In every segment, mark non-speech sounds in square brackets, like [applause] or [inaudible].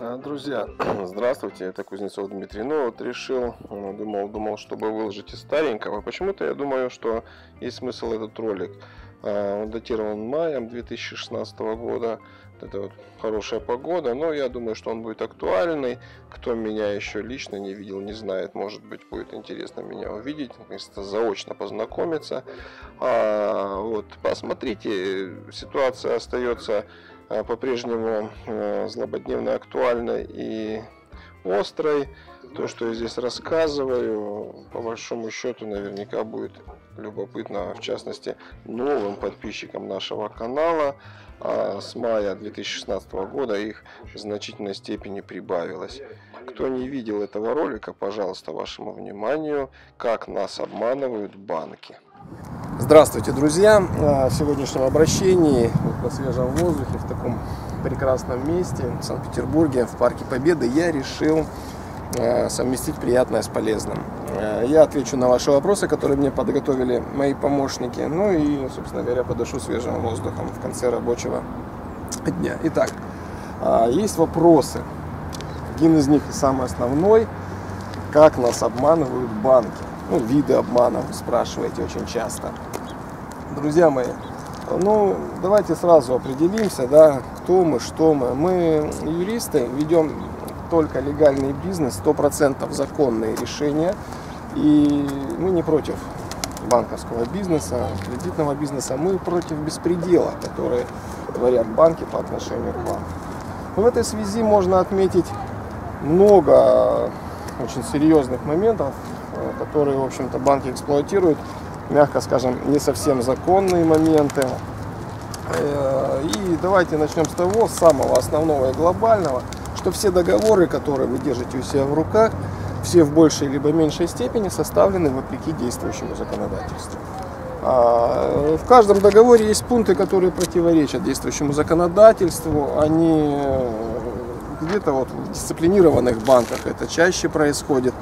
А, Друзья, [clears throat] здравствуйте, это Кузнецов Дмитрий. Ну вот решил, э, думал, думал, чтобы выложить из старенького. Почему-то я думаю, что есть смысл этот ролик. А, Он датирован маем 2016 года. Это вот хорошая погода, но я думаю, что он будет актуальный. Кто меня еще лично не видел, не знает, может быть, будет интересно меня увидеть, наконец-то заочно познакомиться. А, вот, посмотрите, ситуация остается по-прежнему э, злободневно актуальной и острой. То, что я здесь рассказываю, по большому счету, наверняка будет любопытно, в частности, новым подписчикам нашего канала. А с мая 2016 года их в значительной степени прибавилось. Кто не видел этого ролика, пожалуйста, вашему вниманию, как нас обманывают банки. Здравствуйте, друзья! В сегодняшнем обращении на свежем воздухе в таком прекрасном месте в Санкт-Петербурге, в Парке Победы, я решил э, совместить приятное с полезным. Э, Я отвечу на ваши вопросы, которые мне подготовили мои помощники. Ну и, собственно говоря, подышу свежим воздухом в конце рабочего дня. Итак, есть вопросы. Один из них и самый основной. Как нас обманывают банки? Ну, виды обмана спрашиваете очень часто. Друзья мои, ну, давайте сразу определимся, да, кто мы, что мы. Мы, юристы, ведем только легальный бизнес, 100% законные решения. И мы не против банковского бизнеса, кредитного бизнеса, мы против беспредела, который творят банки по отношению к вам. В этой связи можно отметить много очень серьезных моментов, которые, в общем-то, банки эксплуатируют, мягко скажем, не совсем законные моменты. Э, И давайте начнем с того, с самого основного и глобального, что все договоры, которые вы держите у себя в руках, все в большей либо меньшей степени составлены вопреки действующему законодательству. А, В каждом договоре есть пункты, которые противоречат действующему законодательству. Они э, где-то вот в дисциплинированных банках это чаще происходит,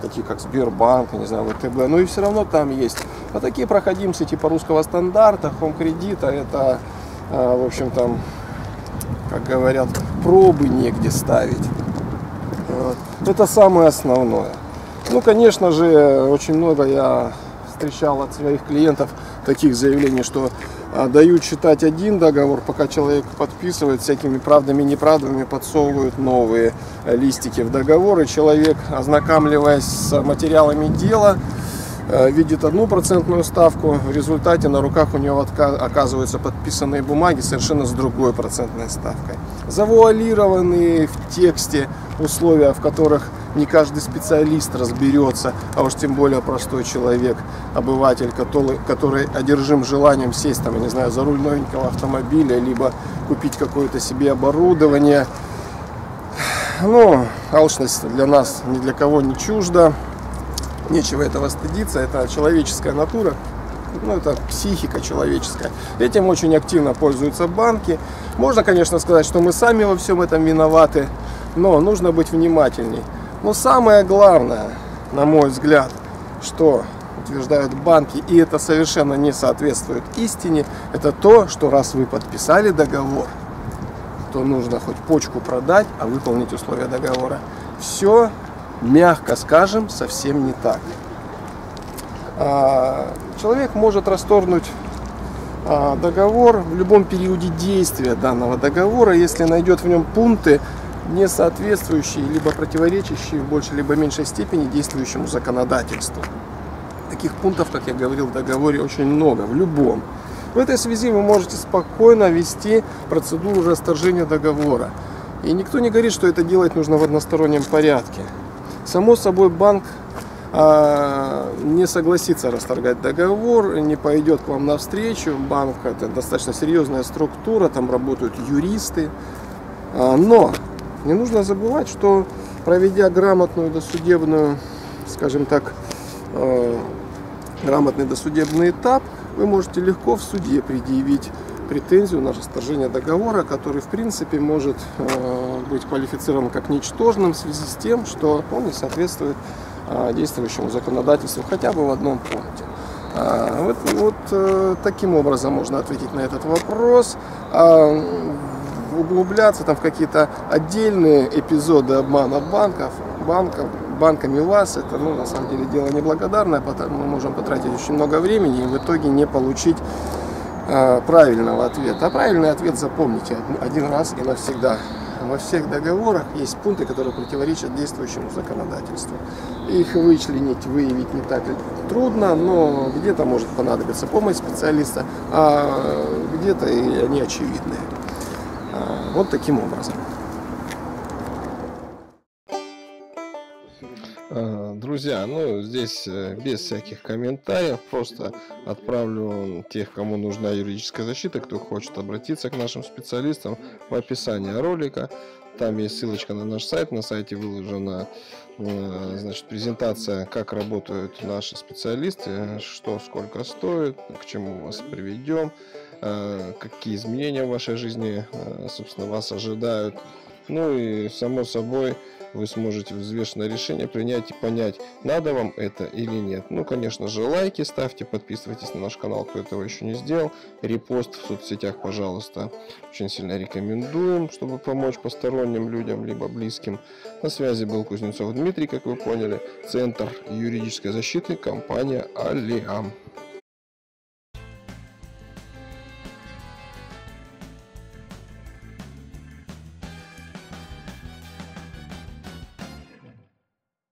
такие как Сбербанк, не знаю, ВТБ, но и все равно там есть. А такие проходимцы типа русского стандарта, хом-кредита, это, а, в общем там, как говорят, пробы негде ставить. Это самое основное. Ну, конечно же, очень много я встречал от своих клиентов таких заявлений, что а, дают читать один договор, пока человек подписывает, всякими правдами и неправдами подсовывают новые э, листики в договор, и человек, ознакомливаясь с материалами дела, э, видит одну процентную ставку, в результате на руках у него оказываются подписанные бумаги совершенно с другой процентной ставкой. Завуалированные в тексте условия, в которых не каждый специалист разберется, а уж тем более простой человек, обыватель, который, который одержим желанием сесть там, я не знаю, за руль новенького автомобиля, либо купить какое-то себе оборудование. Ну, алчность для нас ни для кого не чужда. Нечего этого стыдиться, это человеческая натура, ну, это психика человеческая. Этим очень активно пользуются банки. Можно, конечно, сказать, что мы сами во всем этом виноваты, но нужно быть внимательней. Но самое главное, на мой взгляд, что утверждают банки, и это совершенно не соответствует истине, это то, что раз вы подписали договор, то нужно хоть почку продать, а выполнить условия договора. Все, мягко скажем, совсем не так. А, Человек может расторгнуть а, договор в любом периоде действия данного договора, если найдет в нем пункты, не соответствующие либо противоречащие в большей либо меньшей степени действующему законодательству. Таких пунктов, как я говорил, в договоре очень много, в любом. В этой связи вы можете спокойно вести процедуру расторжения договора. И никто не говорит, что это делать нужно в одностороннем порядке. Само собой, банк а, не согласится расторгать договор, не пойдет к вам навстречу. Банк это достаточно серьезная структура, там работают юристы. А, Но не нужно забывать, что проведя грамотную досудебную, скажем так, э, грамотный досудебный этап, вы можете легко в суде предъявить претензию на расторжение договора, который в принципе может э, быть квалифицирован как ничтожным в связи с тем, что он не соответствует э, действующему законодательству хотя бы в одном пункте. А, Вот, вот э, таким образом можно ответить на этот вопрос. А, углубляться там в какие-то отдельные эпизоды обмана банков, банков, банками вас, это ну, на самом деле дело неблагодарное, потому мы можем потратить очень много времени и в итоге не получить э, правильного ответа. А правильный ответ запомните один раз и навсегда. Во всех договорах есть пункты, которые противоречат действующему законодательству. Их вычленить, выявить не так трудно, но где-то может понадобиться помощь специалиста, а где-то и они очевидные. Вот таким образом. А, друзья, ну здесь э, без всяких комментариев, просто отправлю тех, кому нужна юридическая защита, кто хочет обратиться к нашим специалистам в описании ролика. Там есть ссылочка на наш сайт, на сайте выложена э, значит, презентация, как работают наши специалисты, что сколько стоит, к чему вас приведем, э, какие изменения в вашей жизни, собственно, вас ожидают. Ну и, само собой, вы сможете взвешенное решение принять и понять, надо вам это или нет. Ну, конечно же, лайки ставьте, подписывайтесь на наш канал, кто этого еще не сделал. Репост в соцсетях, пожалуйста, очень сильно рекомендуем, чтобы помочь посторонним людям, либо близким. На связи был Кузнецов Дмитрий, как вы поняли, Центр юридической защиты, компания Алиам.